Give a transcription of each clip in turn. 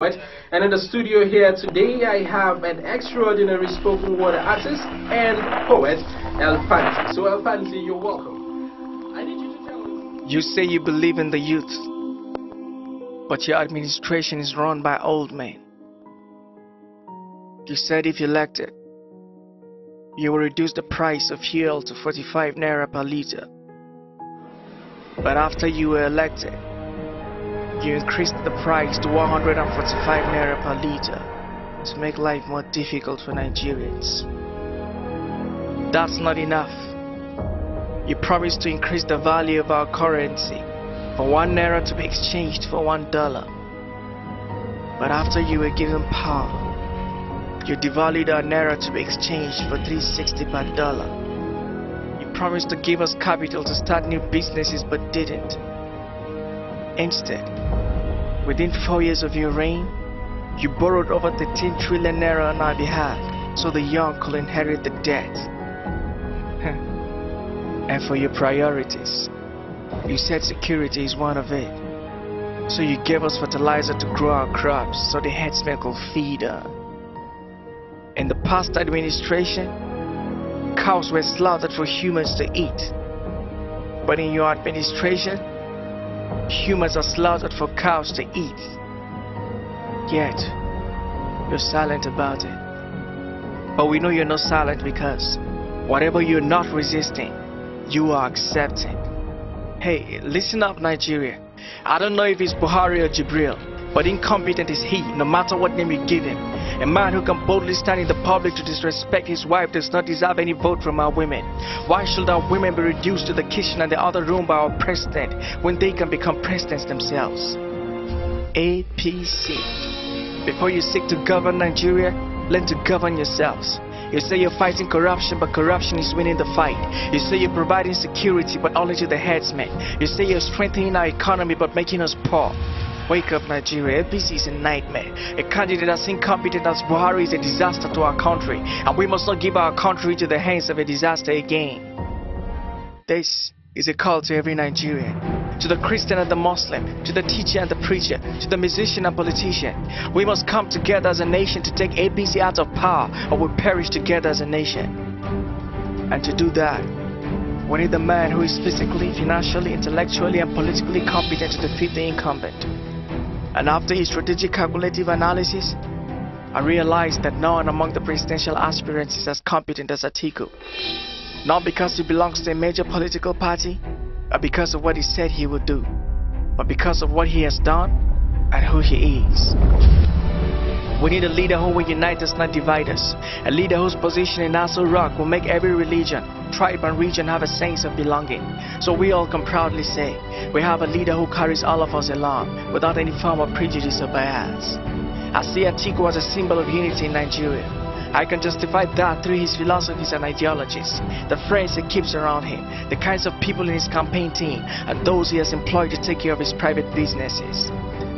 And in the studio here today, I have an extraordinary spoken word artist and poet, El Fancy. So, El Fancy, you're welcome. I need you to tell us. You say you believe in the youth, but your administration is run by old men. You said if you elected, you will reduce the price of fuel to 45 naira per liter. But after you were elected, you increased the price to 145 naira per liter to make life more difficult for Nigerians. That's not enough. You promised to increase the value of our currency for 1 naira to be exchanged for 1 dollar. But after you were given power, you devalued our naira to be exchanged for 360 per dollar. You promised to give us capital to start new businesses but didn't. Instead, within four years of your reign, you borrowed over 13 trillion naira on our behalf so the young could inherit the debt. and for your priorities, you said security is one of it. So you gave us fertilizer to grow our crops so the headsmen could feed us. In the past administration, cows were slaughtered for humans to eat. But in your administration, humans are slaughtered for cows to eat. Yet, you're silent about it. But we know you're not silent because whatever you're not resisting, you are accepting. Hey, listen up, Nigeria. I don't know if it's Buhari or Jibril, but incompetent is he, no matter what name you give him. A man who can boldly stand in the public to disrespect his wife does not deserve any vote from our women. Why should our women be reduced to the kitchen and the other room by our president when they can become presidents themselves? APC. Before you seek to govern Nigeria, learn to govern yourselves. You say you're fighting corruption, but corruption is winning the fight. You say you're providing security, but only to the headsmen. You say you're strengthening our economy, but making us poor. Wake up, Nigeria. APC is a nightmare. A candidate as incompetent as Buhari is a disaster to our country, and we must not give our country to the hands of a disaster again. This is a call to every Nigerian, to the Christian and the Muslim, to the teacher and the preacher, to the musician and politician. We must come together as a nation to take APC out of power, or we'll perish together as a nation. And to do that, we need the man who is physically, financially, intellectually, and politically competent to defeat the incumbent. And after his strategic calculative analysis, I realized that no one among the presidential aspirants is as competent as Atiku. Not because he belongs to a major political party, or because of what he said he would do, but because of what he has done and who he is. We need a leader who will unite us, not divide us. A leader whose position in Aso Rock will make every religion, tribe, and region have a sense of belonging. So we all can proudly say, we have a leader who carries all of us along without any form of prejudice or bias. I see Atiku as a symbol of unity in Nigeria. I can justify that through his philosophies and ideologies, the friends he keeps around him, the kinds of people in his campaign team, and those he has employed to take care of his private businesses.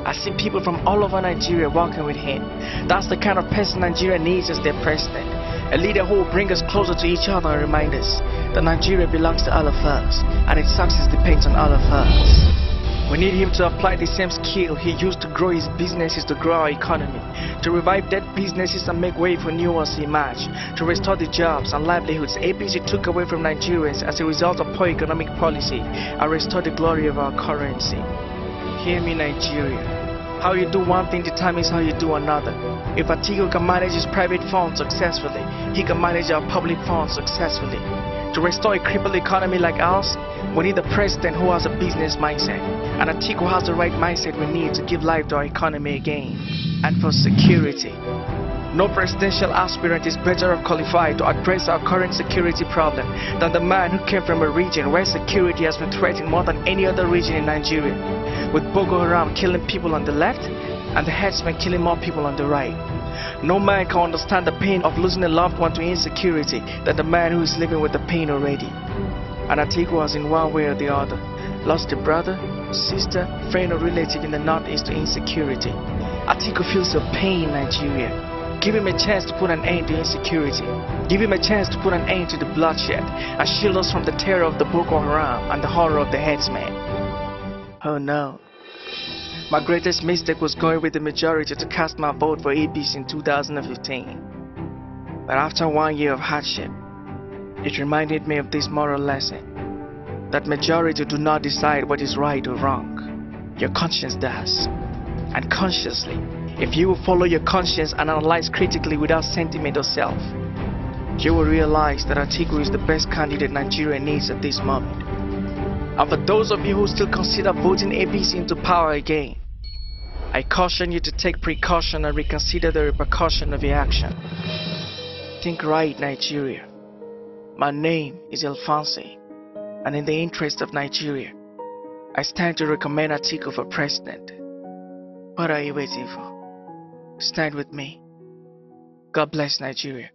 I see people from all over Nigeria working with him. That's the kind of person Nigeria needs as their president. A leader who will bring us closer to each other and remind us that Nigeria belongs to all of us, and its success depends on all of us. We need him to apply the same skill he used to grow his businesses to grow our economy, to revive dead businesses and make way for new ones to emerge, to restore the jobs and livelihoods APC took away from Nigerians as a result of poor economic policy, and restore the glory of our currency. Hear me, Nigeria. How you do one thing determines how you do another. If Atiku can manage his private funds successfully, he can manage our public funds successfully. To restore a crippled economy like ours, we need a president who has a business mindset, and Atiku has the right mindset we need to give life to our economy again. And for security, no presidential aspirant is better qualified to address our current security problem than the man who came from a region where security has been threatened more than any other region in Nigeria, with Boko Haram killing people on the left and the headsmen killing more people on the right. No man can understand the pain of losing a loved one to insecurity than the man who is living with the pain already. And Atiku has in one way or the other lost a brother, sister, friend or relative in the northeast to insecurity. Atiku feels the pain in Nigeria. Give him a chance to put an end to insecurity. Give him a chance to put an end to the bloodshed and shield us from the terror of the Boko Haram and the horror of the headsmen. Oh no. My greatest mistake was going with the majority to cast my vote for APC in 2015. But after one year of hardship, it reminded me of this moral lesson that majority do not decide what is right or wrong. Your conscience does. And consciously, if you will follow your conscience and analyze critically without sentiment or self, you will realize that Atiku is the best candidate Nigeria needs at this moment. And for those of you who still consider voting APC into power again, I caution you to take precaution and reconsider the repercussion of your action. Think right, Nigeria. My name is Alfonsi, and in the interest of Nigeria, I stand to recommend Atiku for president. What are you waiting for? Stand with me. God bless Nigeria.